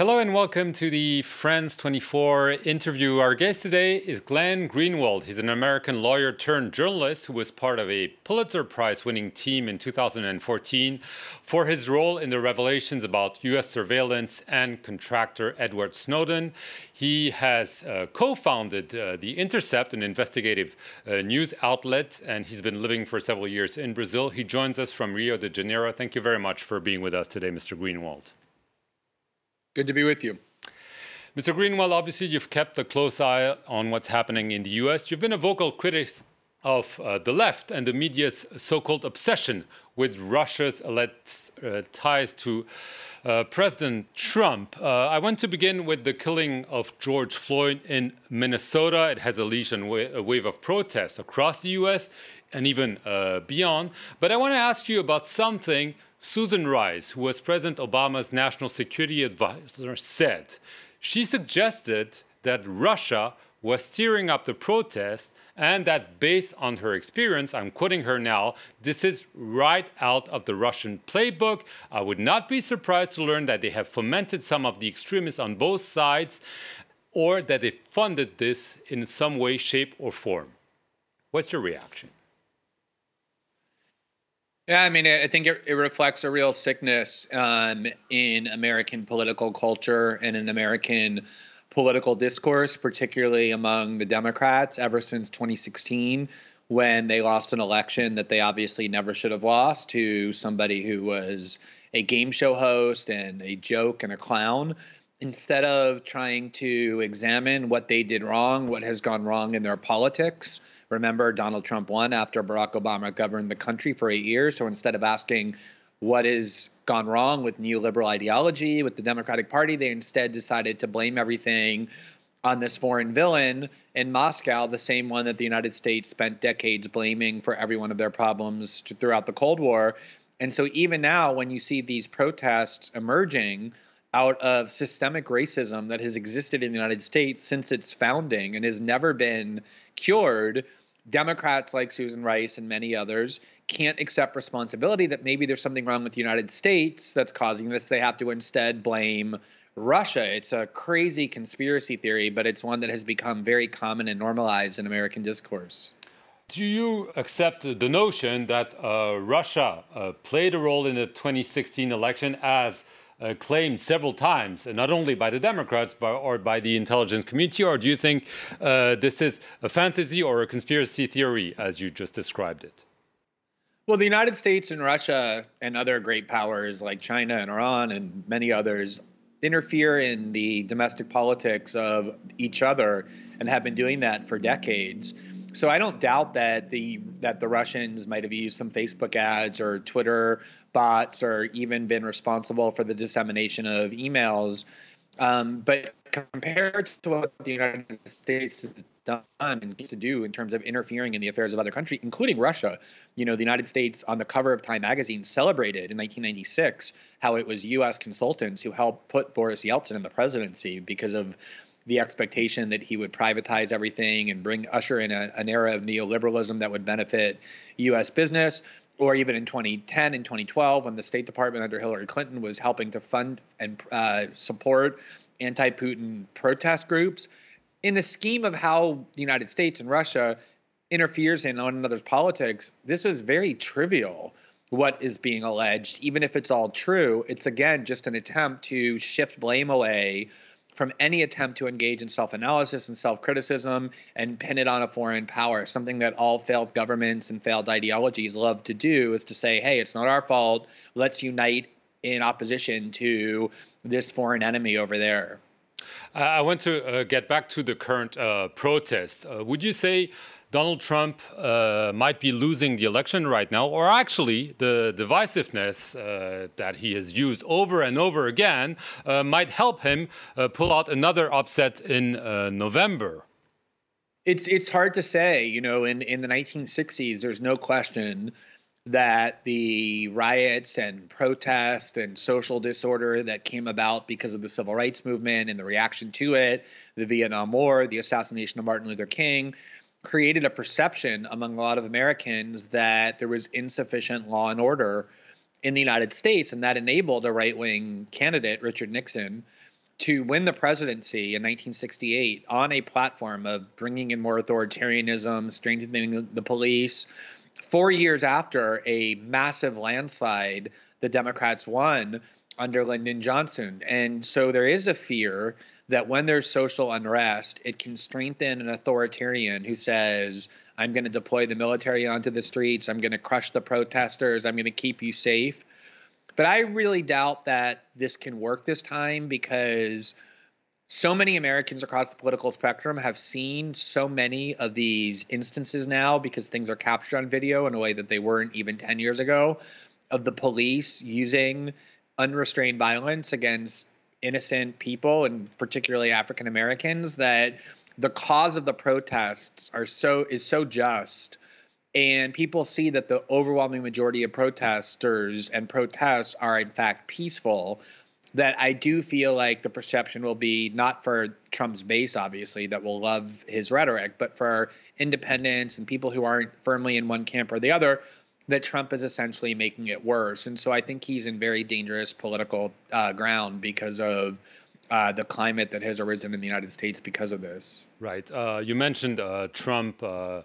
Hello and welcome to the France 24 interview. Our guest today is Glenn Greenwald. He's an American lawyer turned journalist who was part of a Pulitzer Prize winning team in 2014 for his role in the revelations about U.S. surveillance and contractor Edward Snowden. He has uh, co founded uh, The Intercept, an investigative uh, news outlet, and he's been living for several years in Brazil. He joins us from Rio de Janeiro. Thank you very much for being with us today, Mr. Greenwald. Good to be with you. Mr. Greenwald, obviously you've kept a close eye on what's happening in the US. You've been a vocal critic of uh, the left and the media's so called obsession with Russia's uh, ties to uh, President Trump. Uh, I want to begin with the killing of George Floyd in Minnesota. It has unleashed a wave of protests across the US and even uh, beyond. But I want to ask you about something Susan Rice, who was President Obama's national security advisor, said. She suggested that Russia was steering up the protest and that based on her experience, I'm quoting her now, this is right out of the Russian playbook. I would not be surprised to learn that they have fomented some of the extremists on both sides or that they funded this in some way, shape, or form. What's your reaction? Yeah, I mean, I think it, it reflects a real sickness um, in American political culture and in American political discourse, particularly among the Democrats, ever since 2016, when they lost an election that they obviously never should have lost to somebody who was a game show host and a joke and a clown. Instead of trying to examine what they did wrong, what has gone wrong in their politics, Remember, Donald Trump won after Barack Obama governed the country for eight years. So instead of asking what has gone wrong with neoliberal ideology, with the Democratic Party, they instead decided to blame everything on this foreign villain in Moscow, the same one that the United States spent decades blaming for every one of their problems throughout the Cold War. And so even now, when you see these protests emerging, out of systemic racism that has existed in the United States since its founding and has never been cured, Democrats like Susan Rice and many others can't accept responsibility that maybe there's something wrong with the United States that's causing this. They have to instead blame Russia. It's a crazy conspiracy theory, but it's one that has become very common and normalized in American discourse. Do you accept the notion that uh, Russia uh, played a role in the 2016 election as uh, claimed several times, and not only by the Democrats but, or by the intelligence community, or do you think uh, this is a fantasy or a conspiracy theory as you just described it? Well, the United States and Russia and other great powers like China and Iran and many others interfere in the domestic politics of each other and have been doing that for decades. So I don't doubt that the that the Russians might have used some Facebook ads or Twitter bots or even been responsible for the dissemination of emails. Um, but compared to what the United States has done and to do in terms of interfering in the affairs of other countries, including Russia, you know, the United States on the cover of Time magazine celebrated in 1996 how it was U.S. consultants who helped put Boris Yeltsin in the presidency because of the expectation that he would privatize everything and bring usher in a, an era of neoliberalism that would benefit U.S. business or even in 2010 and 2012 when the State Department under Hillary Clinton was helping to fund and uh, support anti-Putin protest groups. In the scheme of how the United States and Russia interferes in one another's politics, this was very trivial. What is being alleged, even if it's all true, it's again just an attempt to shift blame away from any attempt to engage in self analysis and self criticism and pin it on a foreign power. Something that all failed governments and failed ideologies love to do is to say, hey, it's not our fault. Let's unite in opposition to this foreign enemy over there. I want to uh, get back to the current uh, protest. Uh, would you say Donald Trump uh, might be losing the election right now, or actually the divisiveness uh, that he has used over and over again uh, might help him uh, pull out another upset in uh, November. It's it's hard to say. You know, in in the 1960s, there's no question that the riots and protest and social disorder that came about because of the civil rights movement and the reaction to it, the Vietnam War, the assassination of Martin Luther King, created a perception among a lot of Americans that there was insufficient law and order in the United States, and that enabled a right wing candidate, Richard Nixon, to win the presidency in 1968 on a platform of bringing in more authoritarianism, strengthening the police. Four years after a massive landslide, the Democrats won under Lyndon Johnson. And so there is a fear that when there's social unrest, it can strengthen an authoritarian who says, I'm going to deploy the military onto the streets, I'm going to crush the protesters, I'm going to keep you safe. But I really doubt that this can work this time because so many Americans across the political spectrum have seen so many of these instances now because things are captured on video in a way that they weren't even 10 years ago of the police using unrestrained violence against innocent people and particularly African Americans that the cause of the protests are so is so just. And people see that the overwhelming majority of protesters and protests are in fact peaceful that I do feel like the perception will be not for Trump's base, obviously, that will love his rhetoric, but for independents and people who aren't firmly in one camp or the other, that Trump is essentially making it worse. And so I think he's in very dangerous political uh, ground because of uh, the climate that has arisen in the United States because of this. Right. Uh, you mentioned uh, Trump uh,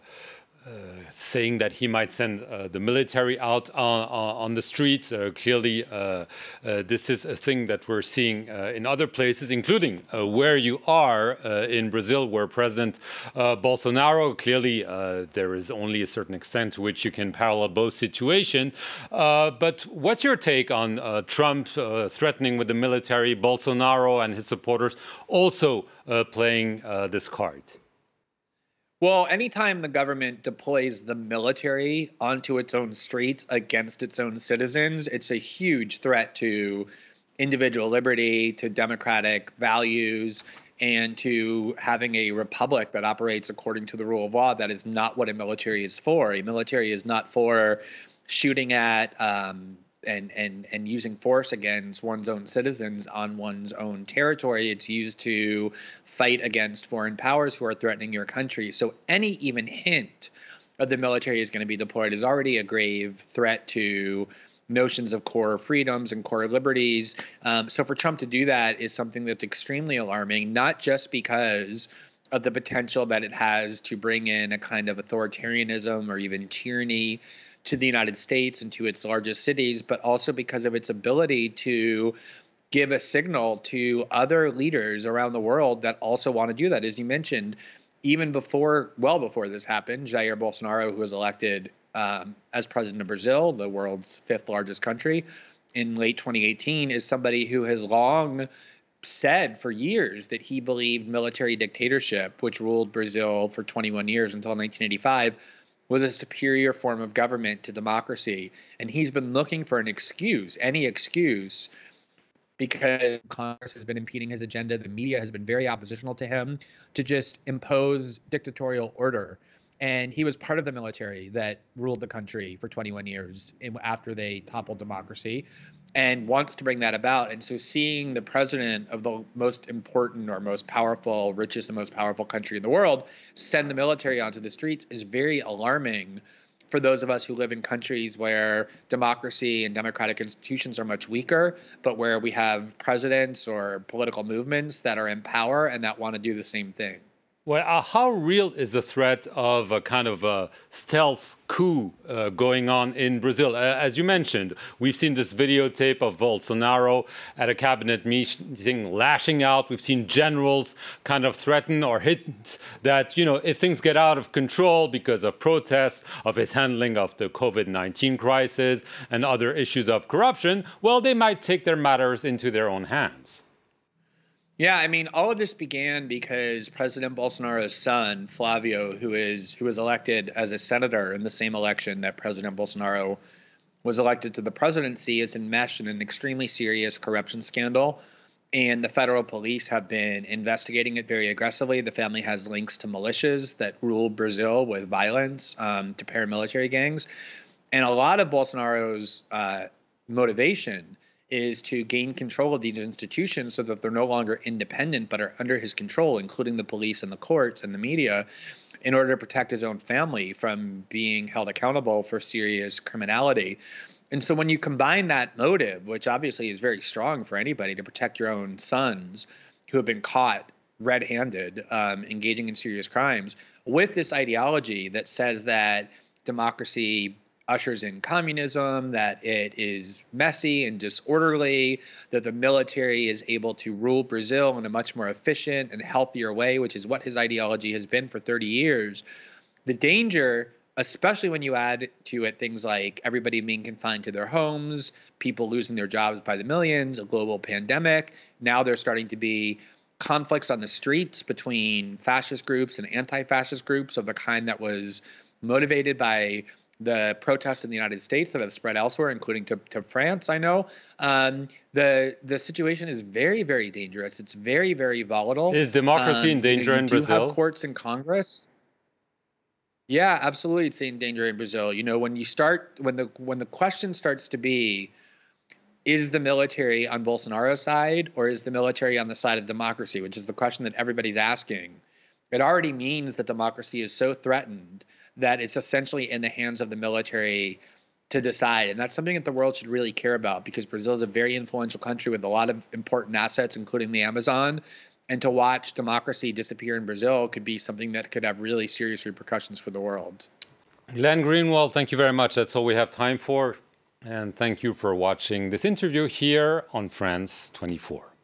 saying that he might send uh, the military out on, on the streets. Uh, clearly, uh, uh, this is a thing that we're seeing uh, in other places, including uh, where you are in Brazil, where President Bolsonaro, clearly there is only a certain extent to which you can parallel both situations. but what's your take on Trump threatening with the military, Bolsonaro and his supporters also playing this card? Well, anytime the government deploys the military onto its own streets against its own citizens, it's a huge threat to individual liberty, to democratic values, and to having a republic that operates according to the rule of law. That is not what a military is for. A military is not for shooting at um, and and and using force against one's own citizens on one's own territory. It's used to fight against foreign powers who are threatening your country. So any even hint of the military is going to be deployed is already a grave threat to notions of core freedoms and core liberties. Um, so for Trump to do that is something that's extremely alarming, not just because of the potential that it has to bring in a kind of authoritarianism or even tyranny to the United States and to its largest cities, but also because of its ability to give a signal to other leaders around the world that also want to do that. As you mentioned, even before, well before this happened, Jair Bolsonaro, who was elected um, as president of Brazil, the world's fifth largest country, in late 2018, is somebody who has long said for years that he believed military dictatorship, which ruled Brazil for 21 years until 1985, was a superior form of government to democracy. And he's been looking for an excuse, any excuse, because Congress has been impeding his agenda. The media has been very oppositional to him to just impose dictatorial order. And he was part of the military that ruled the country for 21 years after they toppled democracy and wants to bring that about. And so seeing the president of the most important or most powerful, richest and most powerful country in the world send the military onto the streets is very alarming for those of us who live in countries where democracy and democratic institutions are much weaker, but where we have presidents or political movements that are in power and that want to do the same thing. Well, uh, how real is the threat of a kind of a stealth coup uh, going on in Brazil? Uh, as you mentioned, we've seen this videotape of Bolsonaro at a cabinet meeting lashing out. We've seen generals kind of threaten or hint that, you know, if things get out of control because of protests, of his handling of the COVID 19 crisis, and other issues of corruption, well, they might take their matters into their own hands. Yeah, I mean, all of this began because President Bolsonaro's son, Flavio, who is who was elected as a senator in the same election that President Bolsonaro was elected to the presidency, is enmeshed in an extremely serious corruption scandal. And the federal police have been investigating it very aggressively. The family has links to militias that rule Brazil with violence, um, to paramilitary gangs. And a lot of Bolsonaro's uh, motivation is to gain control of these institutions so that they're no longer independent but are under his control, including the police and the courts and the media, in order to protect his own family from being held accountable for serious criminality. And so when you combine that motive, which obviously is very strong for anybody to protect your own sons who have been caught red handed um, engaging in serious crimes, with this ideology that says that democracy ushers in communism, that it is messy and disorderly, that the military is able to rule Brazil in a much more efficient and healthier way, which is what his ideology has been for 30 years. The danger, especially when you add to it things like everybody being confined to their homes, people losing their jobs by the millions, a global pandemic, now there's starting to be conflicts on the streets between fascist groups and anti fascist groups of the kind that was motivated by the protests in the United States that have spread elsewhere, including to, to France, I know. Um, the the situation is very, very dangerous. It's very, very volatile. Is democracy um, in danger in Brazil? Have courts and Congress. Yeah, absolutely. It's in danger in Brazil. You know, when you start when the when the question starts to be, is the military on Bolsonaro's side or is the military on the side of democracy, which is the question that everybody's asking. It already means that democracy is so threatened that it's essentially in the hands of the military to decide. And that's something that the world should really care about because Brazil is a very influential country with a lot of important assets, including the Amazon. And to watch democracy disappear in Brazil could be something that could have really serious repercussions for the world. Glenn Greenwald, thank you very much. That's all we have time for. And thank you for watching this interview here on France 24.